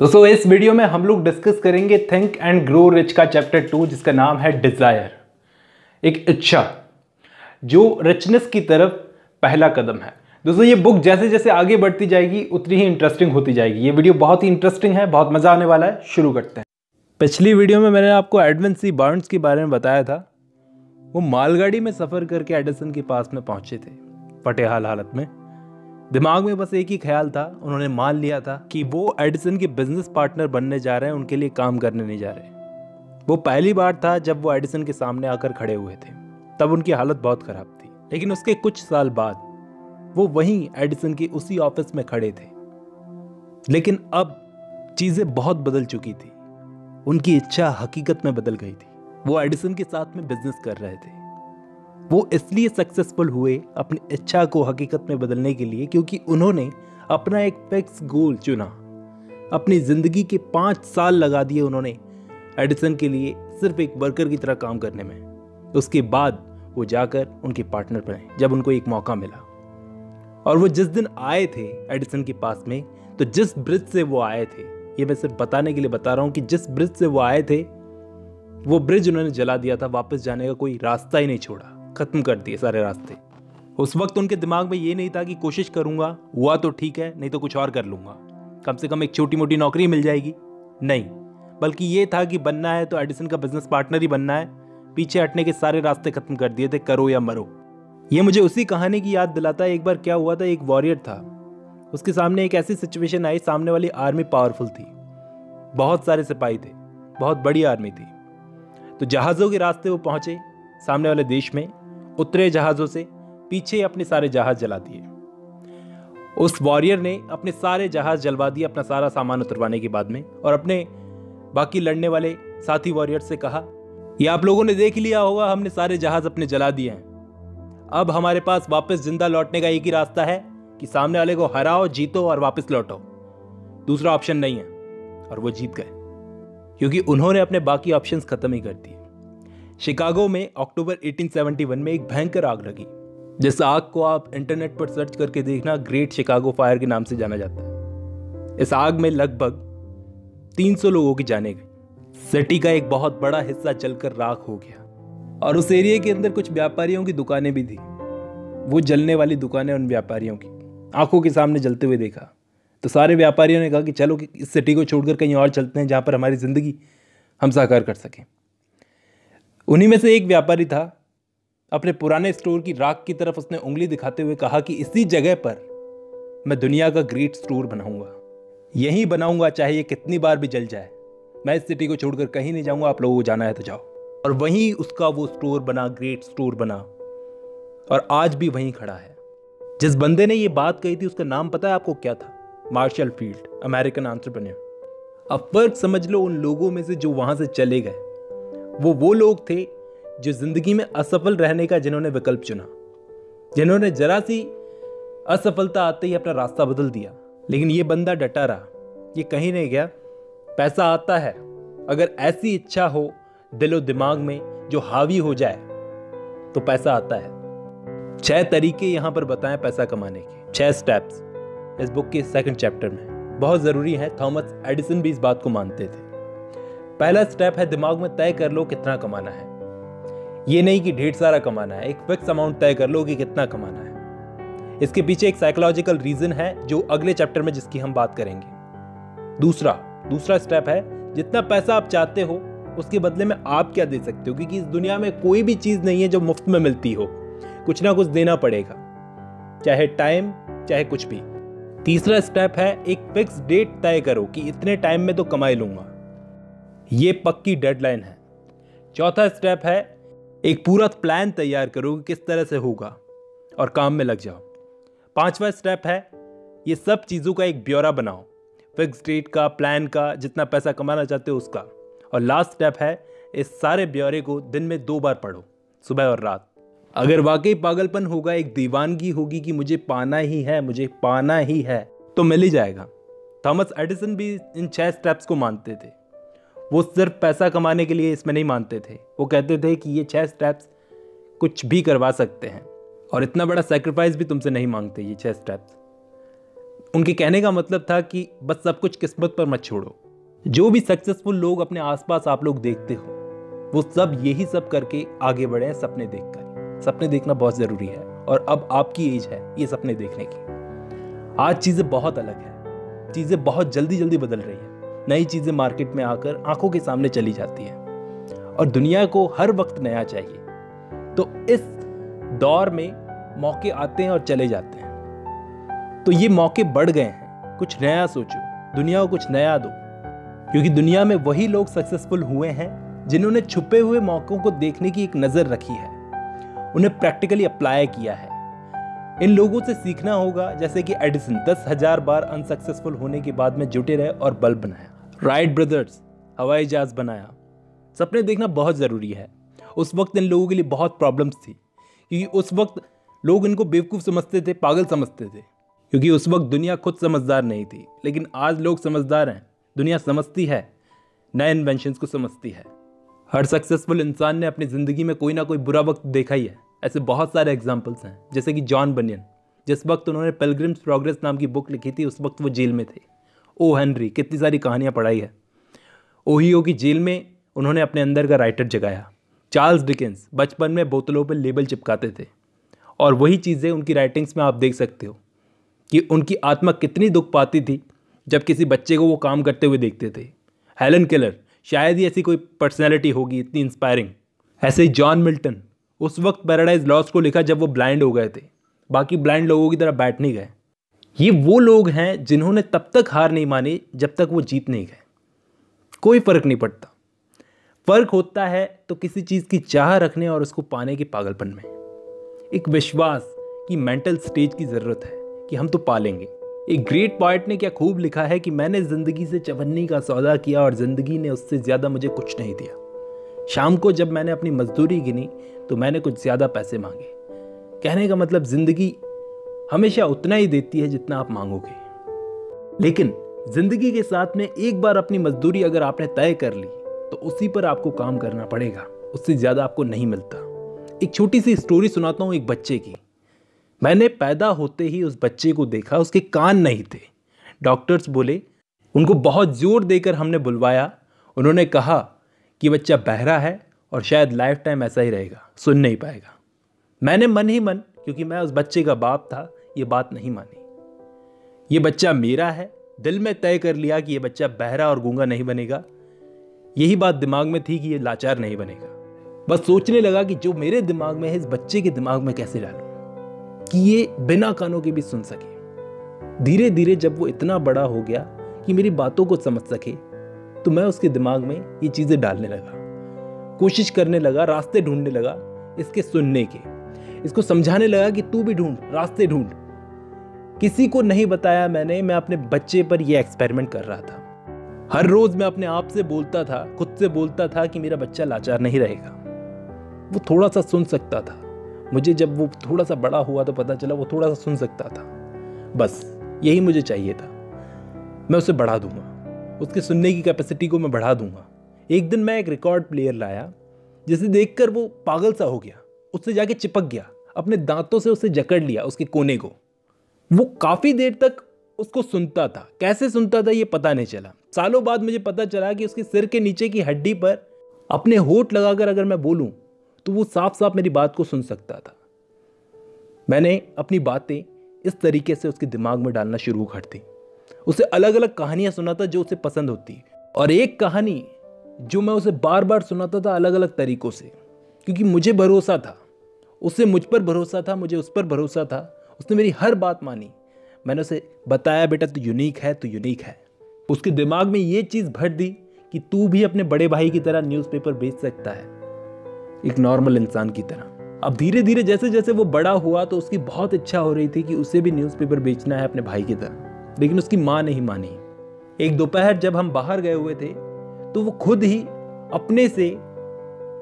दोस्तों, इस वीडियो में हम लोग डिस्कस करेंगे थिंक एंड ग्रो रिच का चैप्टर टू जिसका नाम है डिज़ायर एक इच्छा, जो रिचनेस की तरफ़ पहला कदम है। दोस्तों, ये बुक जैसे जैसे आगे बढ़ती जाएगी, उतनी ही इंटरेस्टिंग होती जाएगी। ये वीडियो बहुत ही इंटरेस्टिंग है, बहुत मज़ा आने वाला है। शुरू करते हैं। पिछली वीडियो में मैंने आपको एडविन सी के बारे में बताया था। वो मालगाड़ी में सफ़र करके एडिसन के पास में पहुँचे थे फटे हाल हालत में। दिमाग में बस एक ही ख्याल था, उन्होंने मान लिया था कि वो एडिसन के बिज़नेस पार्टनर बनने जा रहे हैं, उनके लिए काम करने नहीं जा रहे। वो पहली बार था जब वो एडिसन के सामने आकर खड़े हुए थे। तब उनकी हालत बहुत ख़राब थी। लेकिन उसके कुछ साल बाद वो वहीं एडिसन के उसी ऑफ़िस में खड़े थे। लेकिन अब चीज़ें बहुत बदल चुकी थी। उनकी इच्छा हकीकत में बदल गई थी। वो एडिसन के साथ में बिज़नेस कर रहे थे। वो इसलिए सक्सेसफुल हुए अपनी इच्छा को हकीकत में बदलने के लिए क्योंकि उन्होंने अपना एक फिक्स गोल चुना। अपनी ज़िंदगी के पाँच साल लगा दिए उन्होंने एडिसन के लिए सिर्फ़ एक वर्कर की तरह काम करने में। उसके बाद वो जाकर उनके पार्टनर बने जब उनको एक मौका मिला। और वो जिस दिन आए थे एडिसन के पास में तो जिस ब्रिज से वो आए थे, ये मैं सिर्फ़ बताने के लिए बता रहा हूँ कि जिस ब्रिज से वो आए थे, वो ब्रिज उन्होंने जला दिया था, वापस जाने का कोई रास्ता ही नहीं छोड़ा। खत्म कर दिए सारे रास्ते। उस वक्त उनके दिमाग में ये नहीं था कि कोशिश करूँगा, हुआ तो ठीक है, नहीं तो कुछ और कर लूँगा। कम से कम एक छोटी मोटी नौकरी मिल जाएगी। नहीं, बल्कि ये था कि बनना है तो एडिसन का बिज़नेस पार्टनर ही बनना है। पीछे हटने के सारे रास्ते खत्म कर दिए थे, करो या मरो। ये मुझे उसी कहानी की याद दिलाता है। एक बार क्या हुआ था, एक वॉरियर था। उसके सामने एक ऐसी सिचुएशन आई, सामने वाली आर्मी पावरफुल थी। बहुत सारे सिपाही थे, बहुत बड़ी आर्मी थी। तो जहाज़ों के रास्ते वो पहुँचे, सामने वाले देश में। उतरे जहाज़ों से पीछे अपने सारे जहाज़ जला दिए। उस वॉरियर ने अपने सारे जहाज़ जलवा दिए अपना सारा सामान उतरवाने के बाद में और अपने बाकी लड़ने वाले साथी वॉरियर से कहा, ये आप लोगों ने देख लिया होगा, हमने सारे जहाज़ अपने जला दिए हैं। अब हमारे पास वापस ज़िंदा लौटने का एक ही रास्ता है कि सामने वाले को हराओ, जीतो और वापस लौटो। दूसरा ऑप्शन नहीं है और वो जीत गए, क्योंकि उन्होंने अपने बाकी ऑप्शंस खत्म ही कर दिए। शिकागो में अक्टूबर 1871 में एक भयंकर आग लगी, जिस आग को आप इंटरनेट पर सर्च करके देखना ग्रेट शिकागो फायर के नाम से जाना जाता है। इस आग में लगभग 300 लोगों की जाने गई। सिटी का एक बहुत बड़ा हिस्सा जलकर राख हो गया, और उस एरिया के अंदर कुछ व्यापारियों की दुकानें भी थी। वो जलने वाली दुकानें उन व्यापारियों की। आँखों के सामने जलते हुए देखा तो सारे व्यापारियों ने कहा कि चलो कि इस सिटी को छोड़कर कहीं और चलते हैं जहाँ पर हमारी ज़िंदगी हम साकार कर सकें। उन्हीं में से एक व्यापारी था। अपने पुराने स्टोर की राख की तरफ़ उसने उंगली दिखाते हुए कहा कि इसी जगह पर मैं दुनिया का ग्रेट स्टोर बनाऊँगा। यहीं बनाऊँगा चाहे ये कितनी बार भी जल जाए। मैं इस सिटी को छोड़कर कहीं नहीं जाऊँगा, आप लोगों को जाना है तो जाओ। और वहीं उसका वो स्टोर बना, ग्रेट स्टोर बना। और आज भी वहीं खड़ा है। जिस बंदे ने ये बात कही थी, उसका नाम पता है आपको क्या था? मार्शल फ़ील्ड, अमेरिकन आंट्रप्रन्योर अब फ़र्क समझ लो उन लोगों में से जो वहाँ से चले गए। वो वो लोग थे जो ज़िंदगी में असफल रहने का जिन्होंने विकल्प चुना, जिन्होंने जरा सी असफलता आते ही अपना रास्ता बदल दिया। लेकिन ये बंदा डटा रहा। ये कहीं नहीं गया। पैसा आता है। अगर ऐसी इच्छा हो दिलो दिमाग में जो हावी हो जाए तो पैसा आता है। छह तरीके यहाँ पर बताएँ पैसा कमाने के। छह स्टेप्स इस बुक के सेकंड चैप्टर में। बहुत ज़रूरी है, थॉमस एडिसन भी इस बात को मानते थे। पहला स्टेप है, दिमाग में तय कर लो कितना कमाना है। ये नहीं कि ढेर सारा कमाना है, एक फिक्स अमाउंट तय कर लो कि कितना कमाना है। इसके पीछे एक साइकोलॉजिकल रीजन है, जो अगले चैप्टर में जिसकी हम बात करेंगे। दूसरा दूसरा स्टेप है, जितना पैसा आप चाहते हो, उसके बदले में आप क्या दे सकते हो? क्योंकि इस दुनिया में कोई भी चीज़ नहीं है जो मुफ़्त में मिलती हो। कुछ ना कुछ देना पड़ेगा, चाहे टाइम चाहे कुछ भी। तीसरा स्टेप है, एक फिक्स डेट तय करो कि इतने टाइम में तो कमाई लूँगा। ये पक्की डेडलाइन है। चौथा स्टेप है, एक पूरा प्लान तैयार करो कि किस तरह से होगा और काम में लग जाओ। पांचवा स्टेप है, ये सब चीज़ों का एक ब्यौरा बनाओ। फिक्स डेट का, प्लान का, जितना पैसा कमाना चाहते हो उसका। और लास्ट स्टेप है, इस सारे ब्यौरे को दिन में दो बार पढ़ो, सुबह और रात। अगर वाकई पागलपन होगा, एक दीवानगी होगी कि मुझे पाना ही है, मुझे पाना ही है तो मिल ही जाएगा। थॉमस एडिसन भी इन छह स्टेप्स को मानते थे। वो सिर्फ़ पैसा कमाने के लिए इसमें नहीं मानते थे। वो कहते थे कि ये छह स्टेप्स कुछ भी करवा सकते हैं। और इतना बड़ा सेक्रीफाइस भी तुमसे नहीं मांगते ये छह स्टेप्स उनके कहने का मतलब था कि बस सब कुछ किस्मत पर मत छोड़ो। जो भी सक्सेसफुल लोग अपने आसपास आप लोग देखते हो, वो सब यही सब करके आगे बढ़े हैं सपने देखकर। सपने देखना बहुत ज़रूरी है और अब आपकी एज है ये सपने देखने की। आज चीज़ें बहुत अलग है। चीज़ें बहुत जल्दी जल्दी बदल रही है। नई चीज़ें मार्केट में आकर आँखों के सामने चली जाती है। और दुनिया को हर वक्त नया चाहिए। तो इस दौर में मौके आते हैं और चले जाते हैं। तो ये मौके बढ़ गए हैं। कुछ नया सोचो, दुनिया को कुछ नया दो। क्योंकि दुनिया में वही लोग सक्सेसफुल हुए हैं, जिन्होंने छुपे हुए मौक़ों को देखने की एक नज़र रखी है। उन्हें प्रैक्टिकली अप्लाई किया है। इन लोगों से सीखना होगा, जैसे कि एडिसन, दस हज़ार बार अनसक्सेसफुल होने के बाद में जुटे रहे और बल्ब बनाया। राइट ब्रदर्स, हवाई जहाज़ बनाया। सपने देखना बहुत ज़रूरी है। उस वक्त इन लोगों के लिए बहुत प्रॉब्लम्स थी, क्योंकि उस वक्त लोग इनको बेवकूफ़ समझते थे, पागल समझते थे। क्योंकि उस वक्त दुनिया खुद समझदार नहीं थी, लेकिन आज लोग समझदार हैं। दुनिया समझती है, नए इन्वेंशंस को समझती है। हर सक्सेसफुल इंसान ने अपनी ज़िंदगी में कोई ना कोई बुरा वक्त देखा ही है। ऐसे बहुत सारे एग्जाम्पल्स हैं, जैसे कि जॉन बनियन। जिस वक्त उन्होंने पेलग्रिम्स प्रोग्रेस नाम की बुक लिखी थी, उस वक्त वो जेल में थे। ओ हेनरी, कितनी सारी कहानियाँ पढ़ाई है। ओहियो की जेल में उन्होंने अपने अंदर का राइटर जगाया। चार्ल्स डिकेंस बचपन में बोतलों पर लेबल चिपकाते थे। और वही चीज़ें उनकी राइटिंग्स में आप देख सकते हो कि उनकी आत्मा कितनी दुख पाती थी जब किसी बच्चे को वो काम करते हुए देखते थे। हेलन केलर, शायद ही ऐसी कोई पर्सनैलिटी होगी, इतनी इंस्पायरिंग ऐसे ही जॉन मिल्टन, उस वक्त पैराडाइज लॉस को लिखा जब वो ब्लाइंड हो गए थे। बाकी ब्लाइंड लोगों की तरह बैठ नहीं गए। ये वो लोग हैं जिन्होंने तब तक हार नहीं मानी जब तक वो जीत नहीं गए। कोई फ़र्क नहीं पड़ता। फ़र्क होता है तो किसी चीज़ की चाह रखने और उसको पाने के पागलपन में। एक विश्वास की मेंटल स्टेज की ज़रूरत है कि हम तो पालेंगे। एक ग्रेट पॉइंट ने क्या खूब लिखा है कि मैंने ज़िंदगी से चवन्नी का सौदा किया और ज़िंदगी ने उससे ज़्यादा मुझे कुछ नहीं दिया। शाम को जब मैंने अपनी मजदूरी गिनी तो मैंने कुछ ज़्यादा पैसे मांगे। कहने का मतलब ज़िंदगी हमेशा उतना ही देती है जितना आप मांगोगे। लेकिन ज़िंदगी के साथ में एक बार अपनी मजदूरी अगर आपने तय कर ली तो उसी पर आपको काम करना पड़ेगा। उससे ज़्यादा आपको नहीं मिलता। एक छोटी सी स्टोरी सुनाता हूँ एक बच्चे की। मैंने पैदा होते ही उस बच्चे को देखा, उसके कान नहीं थे। डॉक्टर्स बोले, उनको बहुत ज़ोर देकर हमने बुलवाया। उन्होंने कहा कि बच्चा बहरा है और शायद लाइफ टाइम ऐसा ही रहेगा, सुन नहीं पाएगा। मैंने मन ही मन, क्योंकि मैं उस बच्चे का बाप था ये बात नहीं मानी। ये बच्चा मेरा है, दिल में तय कर लिया कि ये बच्चा बहरा और गूँगा नहीं बनेगा। यही बात दिमाग में थी कि ये लाचार नहीं बनेगा। बस सोचने लगा कि जो मेरे दिमाग में है, इस बच्चे के दिमाग में कैसे डालूं? कि ये बिना कानों के भी सुन सके। धीरे धीरे जब वो इतना बड़ा हो गया कि मेरी बातों को समझ सके तो मैं उसके दिमाग में ये चीज़ें डालने लगा। कोशिश करने लगा, रास्ते ढूँढने लगा, इसके सुनने के। इसको समझाने लगा कि तू भी ढूंढ, रास्ते ढूंढ। किसी को नहीं बताया मैंने, मैं अपने बच्चे पर यह एक्सपेरिमेंट कर रहा था। हर रोज मैं अपने आप से बोलता था, खुद से बोलता था कि मेरा बच्चा लाचार नहीं रहेगा। वो थोड़ा सा सुन सकता था। मुझे जब वो थोड़ा सा बड़ा हुआ तो पता चला वो थोड़ा सा सुन सकता था। बस, यही मुझे चाहिए था। मैं उसे बढ़ा दूँगा। उसके सुनने की कैपेसिटी को मैं बढ़ा दूँगा। एक दिन मैं एक रिकॉर्ड प्लेयर लाया, जिसे देखकर वो पागल सा हो गया। उससे जाके चिपक गया। अपने दांतों से उसे जकड़ लिया, उसके कोने को। वो काफ़ी देर तक उसको सुनता था। कैसे सुनता था ये पता नहीं चला। सालों बाद मुझे पता चला कि उसके सिर के नीचे की हड्डी पर अपने होठ लगाकर अगर मैं बोलूँ तो वो साफ़ साफ़ मेरी बात को सुन सकता था। मैंने अपनी बातें इस तरीके से उसके दिमाग में डालना शुरू कर दी। उसे अलग अलग कहानियाँ सुनाता जो उसे पसंद होती, और एक कहानी जो मैं उसे बार बार सुनाता था अलग अलग तरीकों से, क्योंकि मुझे भरोसा था। उसे मुझ पर भरोसा था, मुझे उस पर भरोसा था उसने मेरी हर बात मानी। मैंने उसे बताया, बेटा, तू यूनिक है तो यूनिक है। उसके दिमाग में ये चीज़ भर दी कि तू भी अपने बड़े भाई की तरह न्यूज़पेपर बेच सकता है। एक नॉर्मल इंसान की तरह। अब धीरे धीरे जैसे जैसे वो बड़ा हुआ तो उसकी बहुत इच्छा हो रही थी कि उसे भी न्यूज़पेपर बेचना है अपने भाई की तरह। लेकिन उसकी माँ नहीं मानी। एक दोपहर जब हम बाहर गए हुए थे तो वो खुद ही अपने से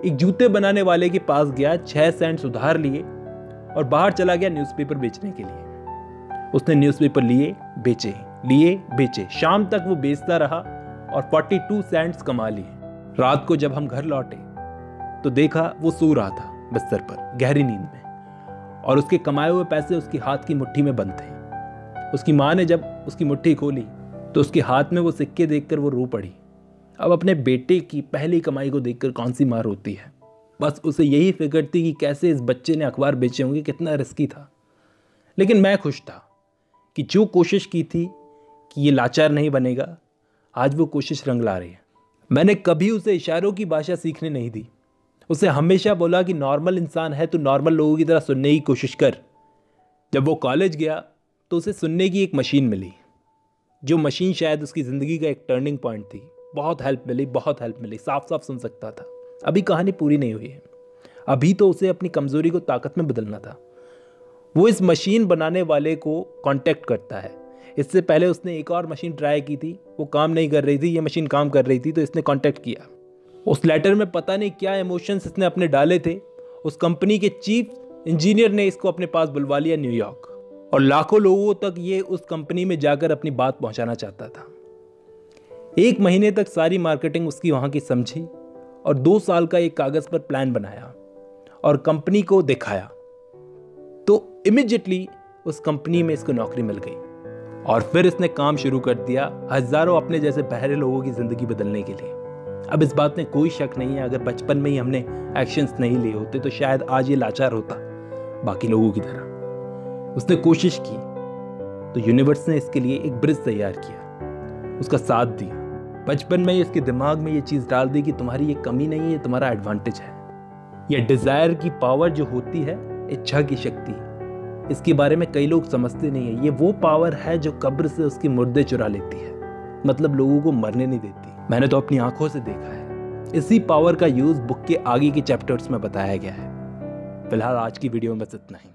एक जूते बनाने वाले के पास गया, छह सेंट उधार लिए। और बाहर चला गया न्यूज़पेपर बेचने के लिए। उसने न्यूज़पेपर लिए, बेचे लिए, बेचे। शाम तक वो बेचता रहा और 42 सेंट्स कमा लिए। रात को जब हम घर लौटे तो देखा वो सो रहा था बिस्तर पर, गहरी नींद में। और उसके कमाए हुए पैसे उसके हाथ की मुट्ठी में बंद थे। उसकी माँ ने जब उसकी मुट्ठी खोली तो उसके हाथ में वो सिक्के देखकर वो रो पड़ी। अब अपने बेटे की पहली कमाई को देखकर कौन सी मार होती है? बस उसे यही फ़िक्र थी कि कैसे इस बच्चे ने अखबार बेचे होंगे, कितना रिस्की था। लेकिन मैं खुश था कि जो कोशिश की थी कि ये लाचार नहीं बनेगा, आज वो कोशिश रंग ला रही है। मैंने कभी उसे इशारों की भाषा सीखने नहीं दी। उसे हमेशा बोला कि नॉर्मल इंसान है तो नॉर्मल लोगों की तरह सुनने की कोशिश कर। जब वो कॉलेज गया तो उसे सुनने की एक मशीन मिली, जो मशीन शायद उसकी ज़िंदगी का एक टर्निंग पॉइंट थी। बहुत हेल्प मिली, बहुत हेल्प मिली साफ़ साफ़ सुन सकता था। अभी कहानी पूरी नहीं हुई है। अभी तो उसे अपनी कमज़ोरी को ताकत में बदलना था। वो इस मशीन बनाने वाले को कांटेक्ट करता है। इससे पहले उसने एक और मशीन ट्राई की थी। वो काम नहीं कर रही थी, ये मशीन काम कर रही थी तो इसने कांटेक्ट किया। उस लेटर में पता नहीं क्या इमोशंस इसने अपने डाले थे। उस कंपनी के चीफ इंजीनियर ने इसको अपने पास बुलवा लिया न्यूयॉर्क और लाखों लोगों तक ये उस कंपनी में जाकर अपनी बात पहुंचाना चाहता था। एक महीने तक सारी मार्केटिंग उसकी वहाँ की समझी। और दो साल का एक कागज़ पर प्लान बनाया और कंपनी को दिखाया। तो इमिजिएटली उस कंपनी में इसको नौकरी मिल गई और फिर इसने काम शुरू कर दिया हज़ारों अपने जैसे बहरे लोगों की ज़िंदगी बदलने के लिए। अब इस बात में कोई शक नहीं है, अगर बचपन में ही हमने एक्शंस नहीं लिए होते तो शायद आज ये लाचार होता बाकी लोगों की तरह। उसने कोशिश की तो यूनिवर्स ने इसके लिए एक ब्रिज तैयार किया, उसका साथ दिया। बचपन में इसके दिमाग में ये चीज़ डाल दी कि तुम्हारी ये कमी नहीं है तुम्हारा एडवांटेज है। यह डिज़ायर की पावर जो होती है इच्छा की शक्ति इसके बारे में कई लोग समझते नहीं है। ये वो पावर है जो कब्र से उसके मुर्दे चुरा लेती है। मतलब लोगों को मरने नहीं देती। मैंने तो अपनी आँखों से देखा है। इसी पावर का यूज़ बुक के आगे के चैप्टर्स में बताया गया है। फ़िलहाल आज की वीडियो में बस इतना ही।